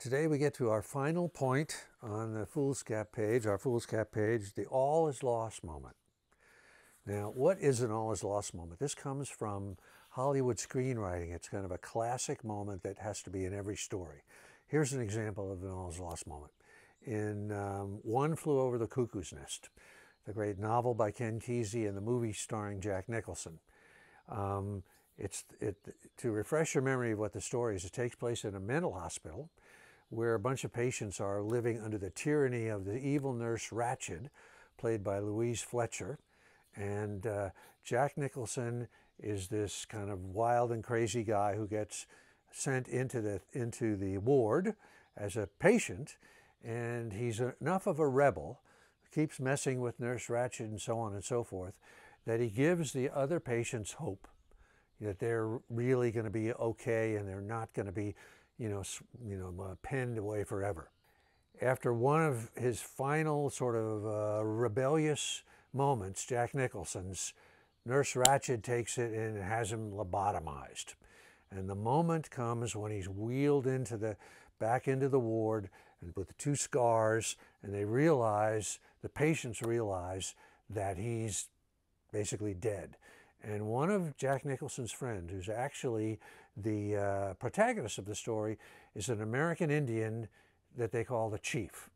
Today we get to our final point on the Foolscap page, our Foolscap page, the all is lost moment. Now, what is an all is lost moment? This comes from Hollywood screenwriting. It's kind of a classic moment that has to be in every story. Here's an example of an all is lost moment. In um, One Flew Over the Cuckoo's Nest, the great novel by Ken Kesey and the movie starring Jack Nicholson. Um, it's it, to refresh your memory of what the story is. It takes place in a mental hospital where a bunch of patients are living under the tyranny of the evil nurse Ratched, played by Louise Fletcher. And uh, Jack Nicholson is this kind of wild and crazy guy who gets sent into the, into the ward as a patient. And he's enough of a rebel, keeps messing with Nurse Ratched and so on and so forth, that he gives the other patients hope that they're really going to be okay and they're not going to be you know, you know, uh, penned away forever. After one of his final sort of uh, rebellious moments, Jack Nicholson's, Nurse Ratched takes it and has him lobotomized. And the moment comes when he's wheeled into the back into the ward and with the two scars, and they realize, the patients realize that he's basically dead. And one of Jack Nicholson's friends, who's actually the uh, protagonist of the story, is an American Indian that they call the chief.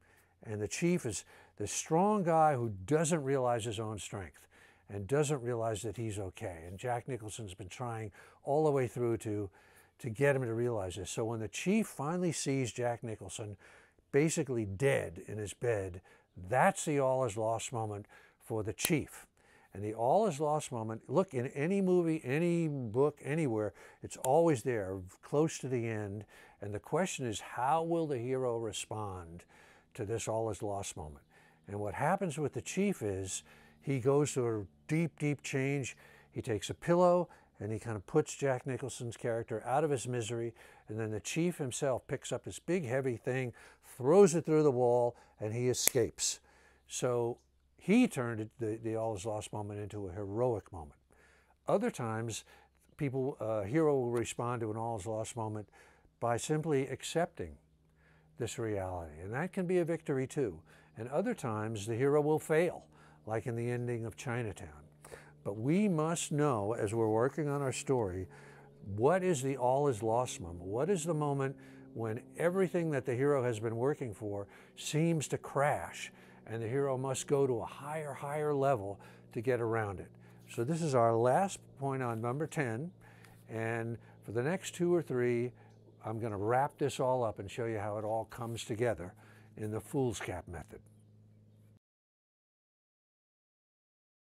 And the chief is the strong guy who doesn't realize his own strength and doesn't realize that he's okay. And Jack Nicholson's been trying all the way through to, to get him to realize this. So when the chief finally sees Jack Nicholson basically dead in his bed, that's the all is lost moment for the chief. And the all is lost moment, look, in any movie, any book, anywhere, it's always there, close to the end. And the question is, how will the hero respond to this all is lost moment? And what happens with the chief is he goes through a deep, deep change. He takes a pillow and he kind of puts Jack Nicholson's character out of his misery. And then the chief himself picks up this big, heavy thing, throws it through the wall, and he escapes. So he turned the, the all is lost moment into a heroic moment. Other times, people, a uh, hero will respond to an all is lost moment by simply accepting this reality. And that can be a victory too. And other times, the hero will fail, like in the ending of Chinatown. But we must know, as we're working on our story, what is the all is lost moment? What is the moment when everything that the hero has been working for seems to crash and the hero must go to a higher, higher level to get around it. So this is our last point on number 10, and for the next two or three, I'm going to wrap this all up and show you how it all comes together in the foolscap method.